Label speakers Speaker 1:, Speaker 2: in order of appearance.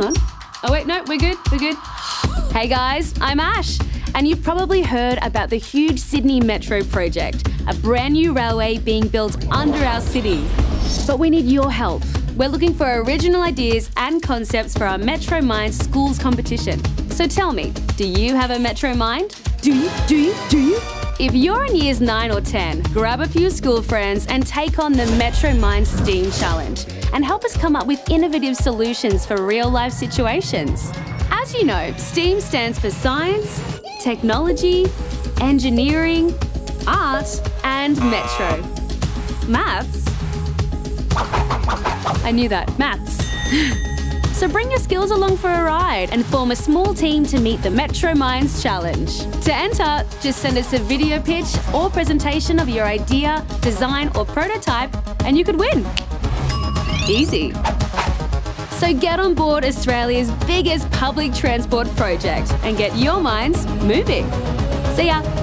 Speaker 1: hang on. Oh, wait, no, we're good, we're good. Hey guys, I'm Ash, and you've probably heard about the huge Sydney Metro project, a brand new railway being built under our city. But we need your help. We're looking for original ideas and concepts for our Metro Mind Schools competition. So tell me, do you have a Metro Mind? Do you? Do you? If you're in years 9 or 10, grab a few school friends and take on the Metro Minds STEAM Challenge and help us come up with innovative solutions for real life situations. As you know, STEAM stands for science, technology, engineering, art, and metro. Maths? I knew that. Maths. So bring your skills along for a ride and form a small team to meet the Metro Minds Challenge. To enter, just send us a video pitch or presentation of your idea, design, or prototype, and you could win. Easy. So get on board Australia's biggest public transport project and get your minds moving. See ya.